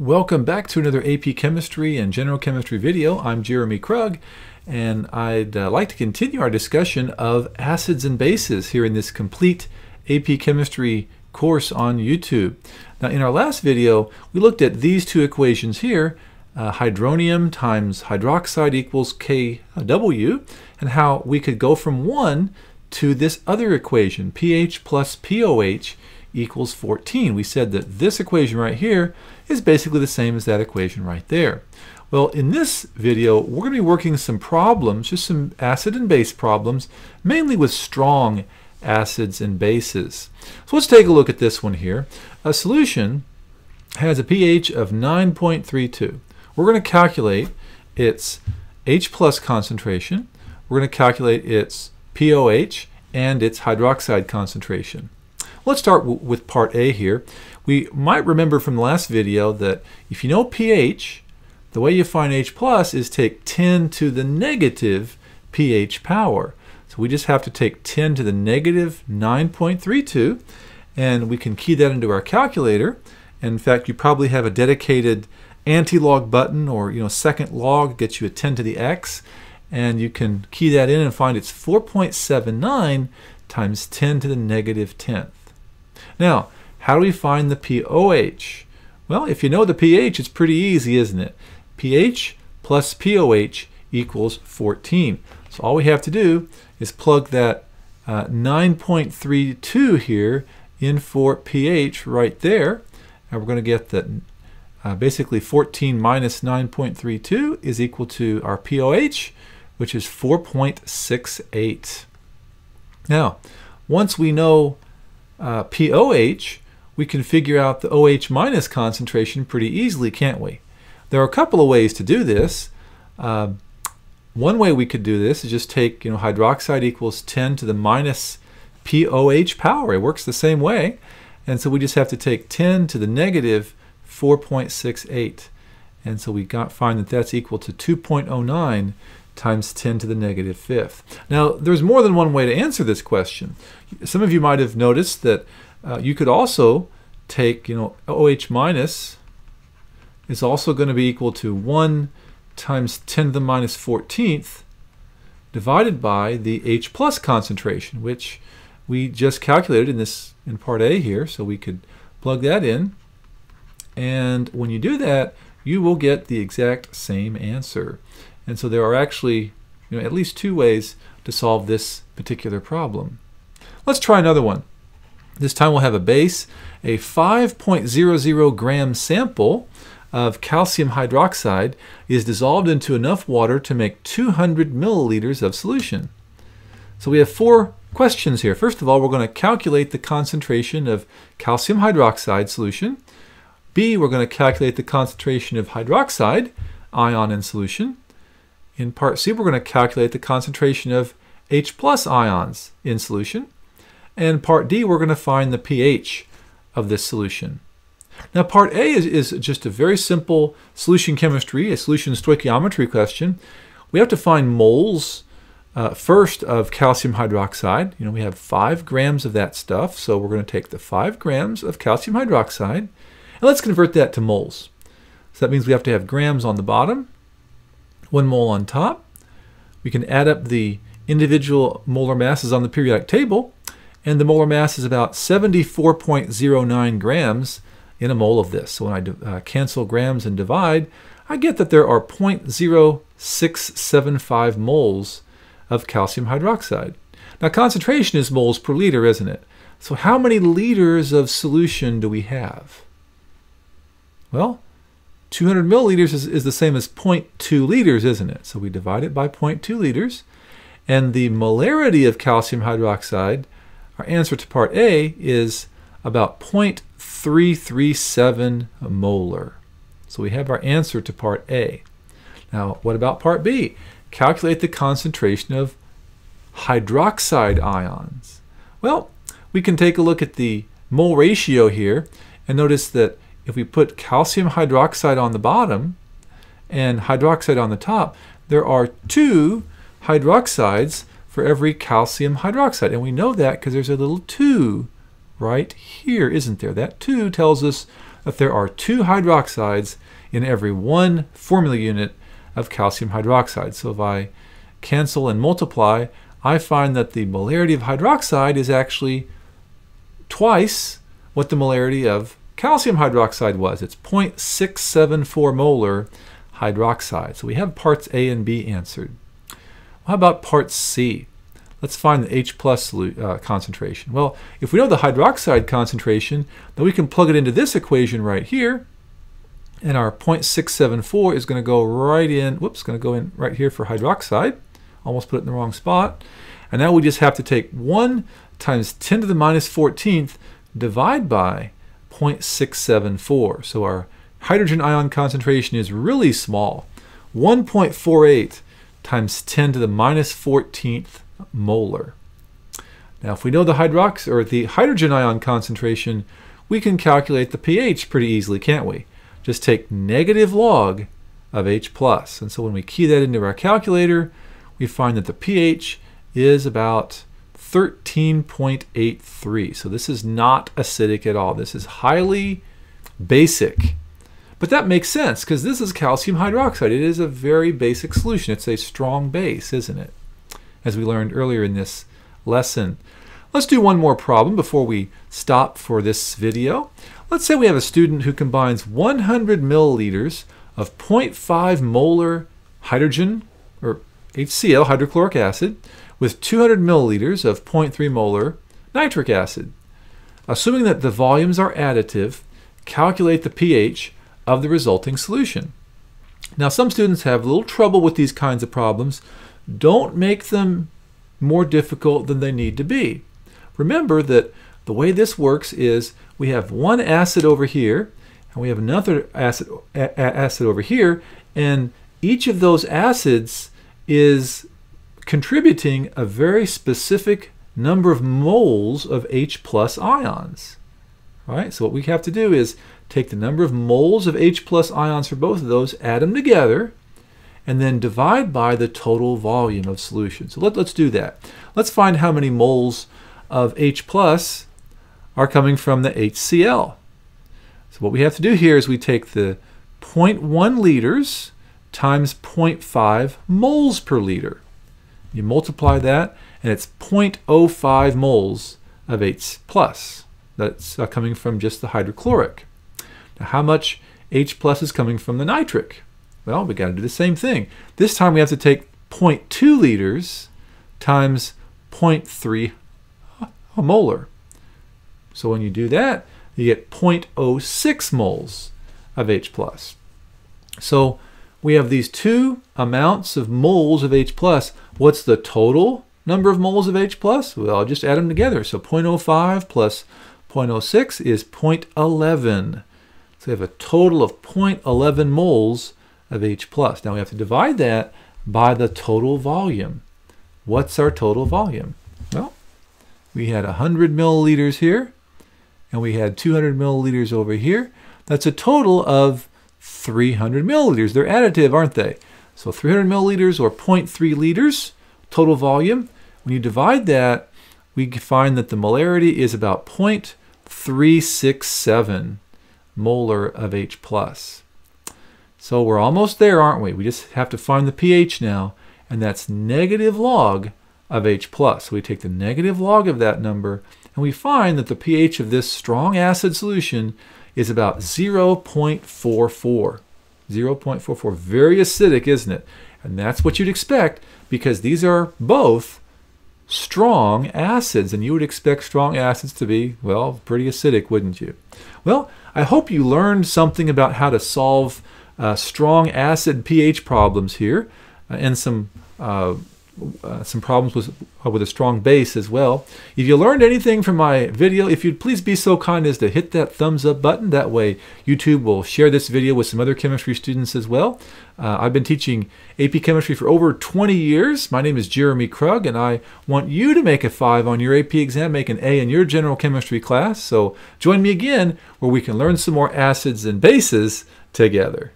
Welcome back to another AP Chemistry and General Chemistry video. I'm Jeremy Krug, and I'd uh, like to continue our discussion of acids and bases here in this complete AP Chemistry course on YouTube. Now, in our last video, we looked at these two equations here, uh, hydronium times hydroxide equals Kw, and how we could go from 1 to this other equation, pH plus POH equals 14. We said that this equation right here is basically the same as that equation right there. Well, in this video, we're going to be working some problems, just some acid and base problems, mainly with strong acids and bases. So let's take a look at this one here. A solution has a pH of 9.32. We're going to calculate its H plus concentration. We're going to calculate its POH and its hydroxide concentration. Let's start with part A here. We might remember from the last video that if you know pH, the way you find H plus is take 10 to the negative pH power. So we just have to take 10 to the negative 9.32 and we can key that into our calculator. And in fact, you probably have a dedicated anti-log button or you know second log gets you a 10 to the x and you can key that in and find it's 4.79 times 10 to the negative 10th. Now, how do we find the pOH? Well, if you know the pH, it's pretty easy, isn't it? pH plus pOH equals 14. So all we have to do is plug that uh, 9.32 here in for pH right there. And we're going to get that uh, basically 14 minus 9.32 is equal to our pOH, which is 4.68. Now, once we know uh, POH, we can figure out the OH minus concentration pretty easily, can't we? There are a couple of ways to do this. Uh, one way we could do this is just take you know hydroxide equals 10 to the minus POH power. It works the same way. And so we just have to take 10 to the negative 4.68. And so we got find that that's equal to 2.09 times 10 to the negative fifth. Now, there's more than one way to answer this question. Some of you might have noticed that uh, you could also take, you know, OH minus is also going to be equal to 1 times 10 to the minus 14th divided by the H plus concentration, which we just calculated in this in part A here, so we could plug that in. And when you do that, you will get the exact same answer. And so there are actually you know, at least two ways to solve this particular problem. Let's try another one. This time we'll have a base, a 5.00 gram sample of calcium hydroxide is dissolved into enough water to make 200 milliliters of solution. So we have four questions here. First of all, we're going to calculate the concentration of calcium hydroxide solution. B, we're going to calculate the concentration of hydroxide ion in solution. In part C, we're going to calculate the concentration of H plus ions in solution. And part D, we're going to find the pH of this solution. Now, part A is, is just a very simple solution chemistry, a solution stoichiometry question. We have to find moles uh, first of calcium hydroxide. You know, we have five grams of that stuff, so we're going to take the five grams of calcium hydroxide, and let's convert that to moles. So that means we have to have grams on the bottom, one mole on top. We can add up the individual molar masses on the periodic table, and the molar mass is about 74.09 grams in a mole of this. So when I uh, cancel grams and divide, I get that there are 0.0675 moles of calcium hydroxide. Now concentration is moles per liter, isn't it? So how many liters of solution do we have? Well, 200 milliliters is, is the same as 0.2 liters, isn't it? So we divide it by 0.2 liters. And the molarity of calcium hydroxide, our answer to part A, is about 0.337 molar. So we have our answer to part A. Now, what about part B? Calculate the concentration of hydroxide ions. Well, we can take a look at the mole ratio here and notice that if we put calcium hydroxide on the bottom and hydroxide on the top, there are two hydroxides for every calcium hydroxide. And we know that because there's a little 2 right here, isn't there? That 2 tells us that there are two hydroxides in every one formula unit of calcium hydroxide. So if I cancel and multiply, I find that the molarity of hydroxide is actually twice what the molarity of calcium hydroxide was. It's 0.674 molar hydroxide. So we have parts A and B answered. How about part C? Let's find the H plus uh, concentration. Well, if we know the hydroxide concentration, then we can plug it into this equation right here. And our 0.674 is going to go right in, whoops, going to go in right here for hydroxide. Almost put it in the wrong spot. And now we just have to take 1 times 10 to the minus 14th divide by 0.674. So our hydrogen ion concentration is really small. 1.48 times 10 to the minus 14th molar. Now if we know the hydrox or the hydrogen ion concentration, we can calculate the pH pretty easily, can't we? Just take negative log of H plus. And so when we key that into our calculator, we find that the pH is about 13.83. So this is not acidic at all. This is highly basic. But that makes sense because this is calcium hydroxide. It is a very basic solution. It's a strong base, isn't it? As we learned earlier in this lesson. Let's do one more problem before we stop for this video. Let's say we have a student who combines 100 milliliters of 0.5 molar hydrogen, or HCl, hydrochloric acid, with 200 milliliters of 0.3 molar nitric acid. Assuming that the volumes are additive, calculate the pH of the resulting solution. Now some students have a little trouble with these kinds of problems. Don't make them more difficult than they need to be. Remember that the way this works is we have one acid over here and we have another acid, acid over here and each of those acids is contributing a very specific number of moles of H plus ions. All right, so what we have to do is take the number of moles of H plus ions for both of those, add them together, and then divide by the total volume of solution. So let, us do that. Let's find how many moles of H plus are coming from the HCl. So what we have to do here is we take the 0.1 liters times 0.5 moles per liter. You multiply that, and it's 0.05 moles of H plus. That's uh, coming from just the hydrochloric. Now, how much H plus is coming from the nitric? Well, we got to do the same thing. This time we have to take 0.2 liters times 0.3 molar. So when you do that, you get 0.06 moles of H plus. So we have these two amounts of moles of H plus. What's the total number of moles of H plus? Well, I'll just add them together. So 0.05 plus 0.06 is 0.11. So we have a total of 0.11 moles of H plus. Now we have to divide that by the total volume. What's our total volume? Well, we had 100 milliliters here, and we had 200 milliliters over here. That's a total of 300 milliliters. They're additive, aren't they? So 300 milliliters or 0.3 liters total volume. When you divide that, we find that the molarity is about 0.367 molar of H+. plus. So we're almost there, aren't we? We just have to find the pH now, and that's negative log of H+. plus. So we take the negative log of that number, and we find that the pH of this strong acid solution is about 0.44. 0.44. Very acidic, isn't it? And that's what you'd expect because these are both strong acids, and you would expect strong acids to be, well, pretty acidic, wouldn't you? Well, I hope you learned something about how to solve uh, strong acid pH problems here uh, and some uh, uh, some problems with, uh, with a strong base as well. If you learned anything from my video, if you'd please be so kind as to hit that thumbs up button. That way YouTube will share this video with some other chemistry students as well. Uh, I've been teaching AP Chemistry for over 20 years. My name is Jeremy Krug, and I want you to make a 5 on your AP exam, make an A in your general chemistry class. So join me again where we can learn some more acids and bases together.